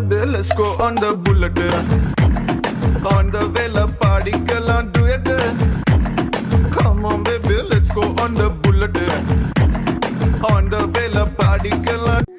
baby, let's go on the bullet. On the villa party, girl, on do it. Come on, baby, let's go on the bullet. On the villa party, girl, on.